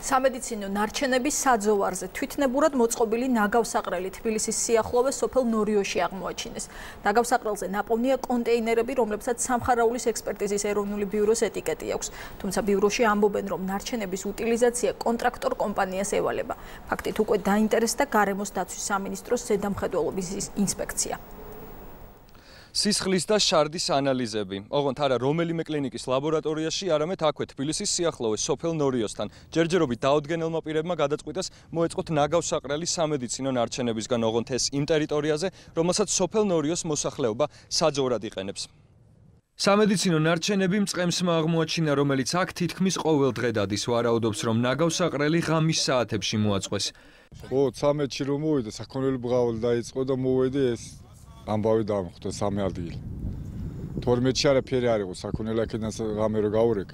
სამედიცინო ნარჩენების საძოვარზე თვითნებურად მოწყობილი ნაგავსაყრელი თბილისის სიახლოვეს სოფელ ნორიოში აღმოაჩინეს. ნაგავსაყრელზე ნაპოვნია კონტეინერები, რომლებსაც სამხარაულის ექსპერტიზის ეროვნული ბიუროს ეტიკეტი აქვს. თუმცა ბიუროში ამბობენ, რომ ნარჩენების უტილიზაცია კონტრაქტორ კომპანიას ევალება. ფაქტით უკვე დაინტერესდა გარემოს დაცვის სამინისტროს ზედამხედველობის ინსპექცია. სისხლის და შარდის ანალიზები. ოღონდ არა რომელიმე კლინიკის ლაბორატორიაში, არამედ აქვე თბილისის სიახლოვეს სოფელ ნორიოსთან. ჯერჯერობით დაუდგენელმა პირებმა გადაწყვიტეს მოეწყოთ ნაგავსაყრელი სამედიცინო ნარჩენებისგან ოღონდ ეს იმ ტერიტორიაზე, რომელსაც სოფელ ნორიოს მოსახლეობა საძოვრად იყენებს. სამედიცინო ნარჩენები მწყემსმა აღმოაჩინა, რომელიც აქ თითქმის ყოველ დღე დადის, ვარაუდობს, რომ ნაგავსაყრელი ღამის საათებში მოაწყვეს. ხო, 13-ში რომ მოვიდა, საქონელი ბღავალი დაიწყო და მოვედი ეს ამბავი დამხვდა სამი ადგილი. 12-ში არაფერი არ იყო, საქონელი აქედან ღამე რო გაურეკ.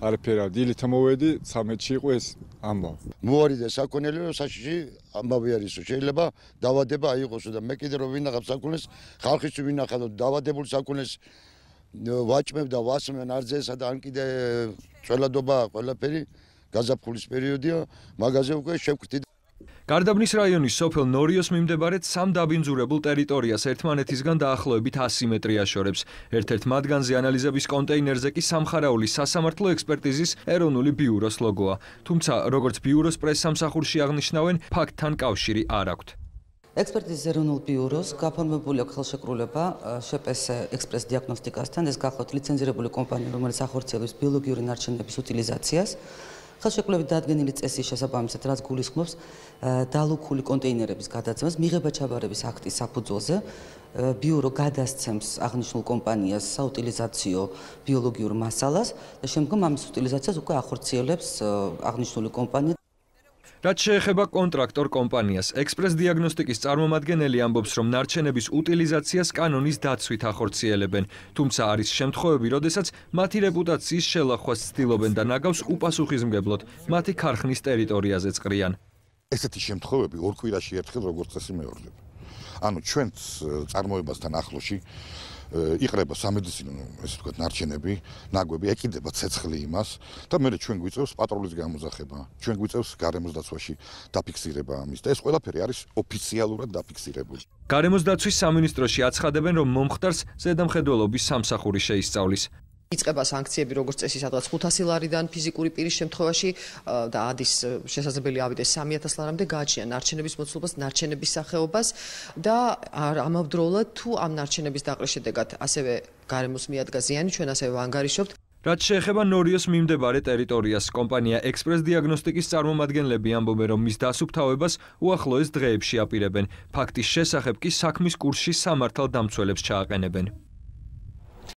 არაფერი არ, დილით მოვედი, 13-ში იყო ეს ამბავი. მოვარიდე საქონელი რო საშიში ამბავი არის, შეიძლება დავადება აიღოსო და მე კიდე რო ვინახავ საქონელს, ხალხის ვინახავ დავადებულ საქონელს ვაჭმებ და ვასმენ არძესა და ან კიდე წველადობა ყველაფერი გაზაფხულის პერიოდია, მაგაზე უკვე შევკვდი გარდაბნის რაიონის სოფელ ნორიოს მიმდებარედ სამ დაბინძურებულ ტერიტორიას ერთმანეთისგან დაახლოებით 100 მეტრი აშორებს. ერთ-ერთ მათგანზე ანალიზების კონტეინერზე კი სამხარაულის სასამართლო ექსპერტიზის ეროვნული ბიუროს ლოგოა. თუმცა, როგორც ბიუროს პრესსამსახურში აღნიშნავენ, ფაქტთან კავშირი არ აქვთ. ექსპერტიზის ეროვნულ ბიუროს გაფორმებული აქვს ხელშეკრულება შპს ექსპრეს დიაგნოსტიკასთან, ეს გახლავთ ლიცენზირებული კომპანია, რომელიც ახორციელებს ბიოლოგიური ნარჩენების უტილიზაციას. ხელშეკრულებით დადგენილი წესის შესაბამისად რაც გულისხმობს დალუქული კონტეინერების გადაცემას მიღება ჩაბარების აქტის საფუძველზე. ბიურო გადასცემს აღნიშნულ კომპანიას საუტილიზაციო ბიოლოგიურ მასალას და შემდგომ ამის უტილიზაციას უკვე ახორციელებს აღნიშნული კომპანია რაც შეეხება კონტრაქტორ კომპანიას, ექსპრეს დიაგნოსტიკის წარმომადგენელი ამბობს, რომ ნარჩენების უტილიზაციას კანონის დაცვით ახორციელებენ, თუმცა არის შემთხვევები, როდესაც მათი რეპუტაციის შელახვას ცდილობენ და ნაგავს უპასუხისმგებლოდ მათი ქარხნის ტერიტორიაზე წყრიან. ესეთი შემთხვევები ორ კვირაში ერთხელ როგორც წესი მეორდება. ანუ ჩვენც წარმოებასთან ახლოში იყრება სამედიცინო ესე ვთქვათ ნარჩენები, ნაგვები, ეკიდება ცეცხლი იმას და მე ჩვენ გვიწევს პატროლის გამოძახება, ჩვენ გვიწევს გარემოს დაცვაში დაფიქსირება ამის და ეს ყველაფერი არის ოფიციალურად დაფიქსირებული. გარემოს დაცვის სამინისტროში აცხადებენ, რომ მომხდარს ზედამხედველობის სამსახური შეისწავლის. იწება სანქციები როგორც წესი სადღაც 500 ლარიდან ფიზიკური პირის შემთხვევაში და ადის შესაძლებელი ავიდეს 3000 ლარამდე გააჩნია ნარჩენების მოცულობას ნარჩენების სახეობას და ამავდროულად თუ ამ ნარჩენების დაყრის შედეგად ასევე გარემოს მიადგა ზიანი ჩვენ ასევე ვანგარიშობთ. რაც შეეხება ნორიოს მიმდებარე ტერიტორიას კომპანია ექსპრეს დიაგნოსტიკის წარმომადგენლები ამბობენ რომ მის დასუფთავებას უახლოეს დღეებში აპირებენ. ფაქტის შესახებ კი საქმის კურსში სამართალ დამცველებს ჩააყენებენ